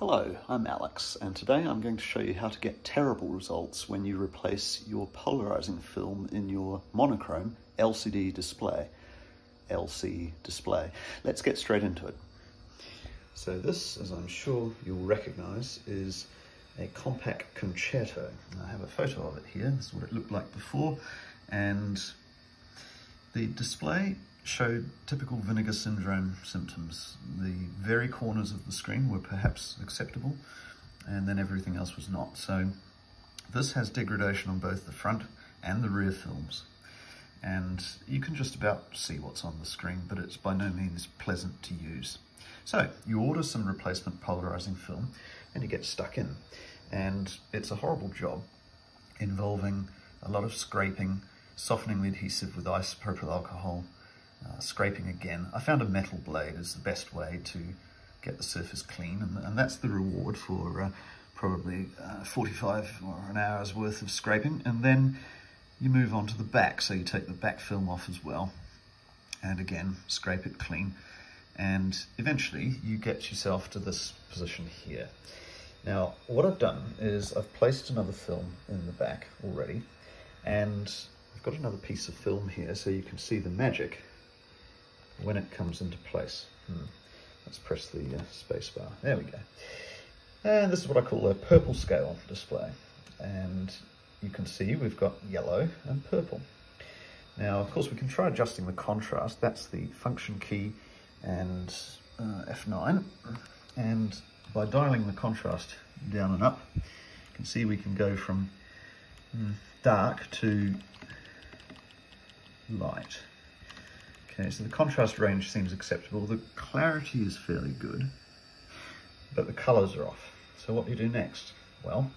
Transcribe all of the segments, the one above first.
Hello, I'm Alex, and today I'm going to show you how to get terrible results when you replace your polarizing film in your monochrome LCD display. LC display. Let's get straight into it. So this, as I'm sure you'll recognize, is a Compaq Concerto. I have a photo of it here. This is what it looked like before. And the display showed typical vinegar syndrome symptoms. The very corners of the screen were perhaps acceptable and then everything else was not. So this has degradation on both the front and the rear films. And you can just about see what's on the screen, but it's by no means pleasant to use. So you order some replacement polarizing film and you get stuck in. And it's a horrible job involving a lot of scraping, softening the adhesive with isopropyl alcohol, uh, scraping again. I found a metal blade is the best way to get the surface clean and, and that's the reward for uh, probably uh, 45 or an hour's worth of scraping and then you move on to the back so you take the back film off as well and again scrape it clean and eventually you get yourself to this position here. Now what I've done is I've placed another film in the back already and I've got another piece of film here so you can see the magic when it comes into place. Hmm. Let's press the uh, space bar. There we go. And this is what I call a purple scale display. And you can see we've got yellow and purple. Now, of course, we can try adjusting the contrast. That's the function key and uh, F9. And by dialing the contrast down and up, you can see we can go from mm, dark to light. Okay, so the contrast range seems acceptable. The clarity is fairly good, but the colors are off. So what do you do next? Well,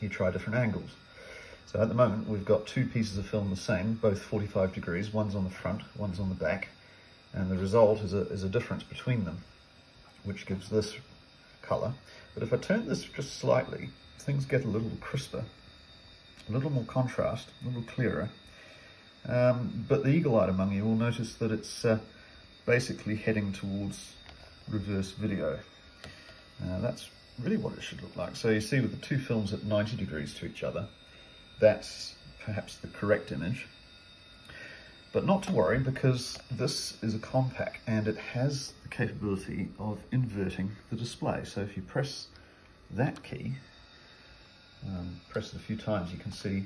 you try different angles. So at the moment, we've got two pieces of film the same, both 45 degrees. One's on the front, one's on the back. And the result is a, is a difference between them, which gives this color. But if I turn this just slightly, things get a little crisper, a little more contrast, a little clearer, um, but the eagle-eyed among you will notice that it's uh, basically heading towards reverse video. Uh, that's really what it should look like. So you see with the two films at 90 degrees to each other, that's perhaps the correct image. But not to worry because this is a Compaq and it has the capability of inverting the display. So if you press that key, um, press it a few times, you can see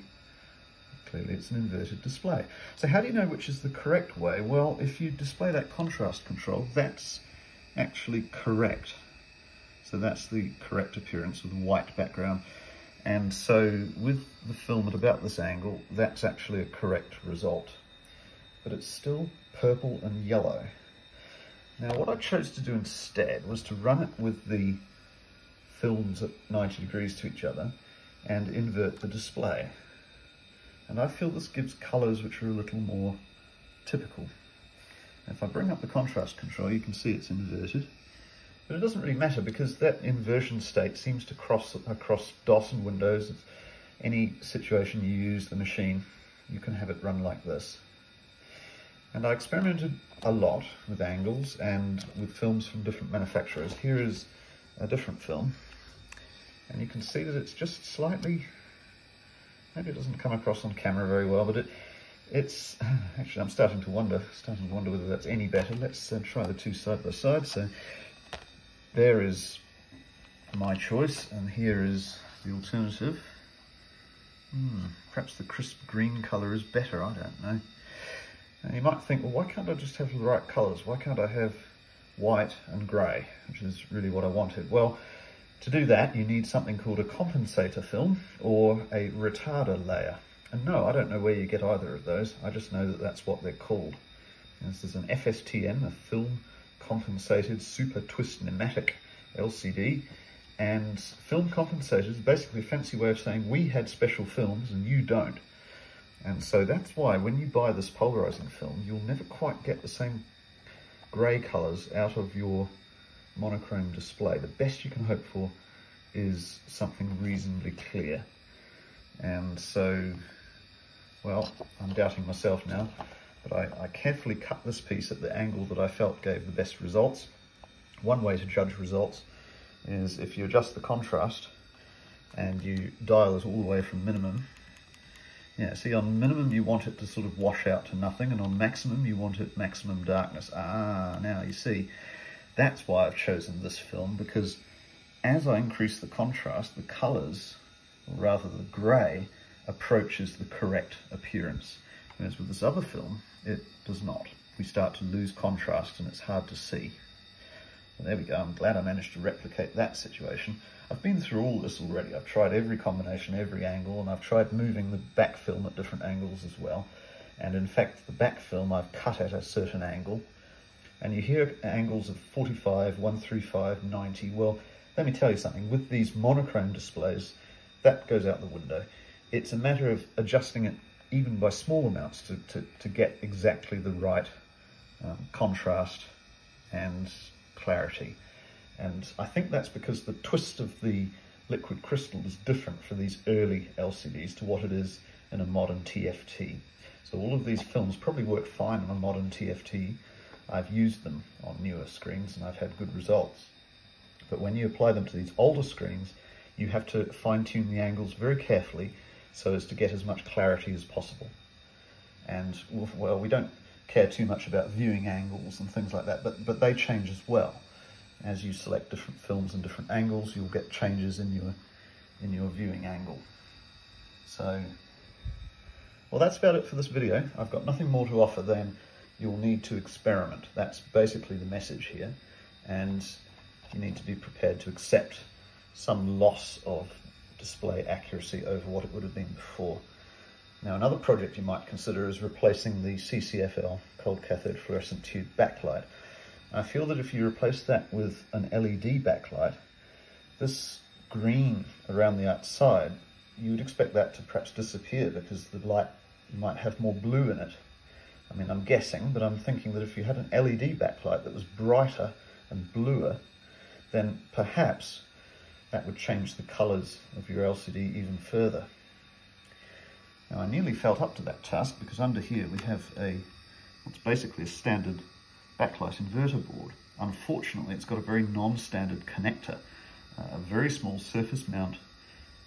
Clearly it's an inverted display. So how do you know which is the correct way? Well, if you display that contrast control, that's actually correct. So that's the correct appearance with white background. And so with the film at about this angle, that's actually a correct result. But it's still purple and yellow. Now what I chose to do instead was to run it with the films at 90 degrees to each other and invert the display. And I feel this gives colours which are a little more typical. If I bring up the contrast control, you can see it's inverted. But it doesn't really matter because that inversion state seems to cross across DOS and Windows. It's any situation you use the machine, you can have it run like this. And I experimented a lot with angles and with films from different manufacturers. Here is a different film. And you can see that it's just slightly Maybe it doesn't come across on camera very well, but it, it's, actually I'm starting to wonder, starting to wonder whether that's any better. Let's uh, try the two side by side. So there is my choice, and here is the alternative. Hmm, perhaps the crisp green colour is better, I don't know. And you might think, well, why can't I just have the right colours? Why can't I have white and grey, which is really what I wanted? Well, to do that, you need something called a compensator film or a retarder layer. And no, I don't know where you get either of those. I just know that that's what they're called. This is an FSTN, a film compensated super twist nematic LCD. And film compensators is basically a fancy way of saying we had special films and you don't. And so that's why when you buy this polarizing film, you'll never quite get the same grey colours out of your monochrome display. The best you can hope for is something reasonably clear. And so, well, I'm doubting myself now, but I, I carefully cut this piece at the angle that I felt gave the best results. One way to judge results is if you adjust the contrast and you dial it all the way from minimum, yeah, see on minimum you want it to sort of wash out to nothing and on maximum you want it maximum darkness. Ah, now you see, that's why I've chosen this film because as I increase the contrast, the colours, or rather the grey, approaches the correct appearance. Whereas with this other film, it does not. We start to lose contrast and it's hard to see. Well, there we go, I'm glad I managed to replicate that situation. I've been through all this already. I've tried every combination, every angle, and I've tried moving the back film at different angles as well. And in fact, the back film I've cut at a certain angle. And you hear angles of 45, 135, 90. Well, let me tell you something. With these monochrome displays, that goes out the window. It's a matter of adjusting it even by small amounts to, to, to get exactly the right um, contrast and clarity. And I think that's because the twist of the liquid crystal is different for these early LCDs to what it is in a modern TFT. So all of these films probably work fine on a modern TFT. I've used them on newer screens and I've had good results. But when you apply them to these older screens, you have to fine tune the angles very carefully so as to get as much clarity as possible. And well, we don't care too much about viewing angles and things like that, but, but they change as well. As you select different films and different angles, you'll get changes in your, in your viewing angle. So, well, that's about it for this video. I've got nothing more to offer than you'll need to experiment. That's basically the message here. And you need to be prepared to accept some loss of display accuracy over what it would have been before. Now another project you might consider is replacing the CCFL cold cathode fluorescent tube backlight. I feel that if you replace that with an LED backlight, this green around the outside, you would expect that to perhaps disappear because the light might have more blue in it. I mean, I'm guessing, but I'm thinking that if you had an LED backlight that was brighter and bluer, then perhaps that would change the colours of your LCD even further. Now I nearly felt up to that task because under here we have a what's basically a standard backlight inverter board. Unfortunately it's got a very non-standard connector, uh, a very small surface mount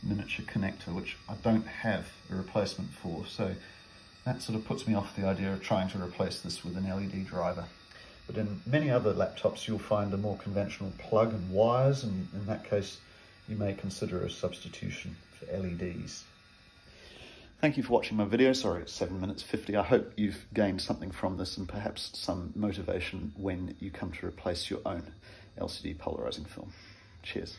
miniature connector which I don't have a replacement for so that sort of puts me off the idea of trying to replace this with an LED driver. But in many other laptops, you'll find a more conventional plug and wires, and in that case, you may consider a substitution for LEDs. Thank you for watching my video. Sorry, it's 7 minutes 50. I hope you've gained something from this and perhaps some motivation when you come to replace your own LCD polarizing film. Cheers.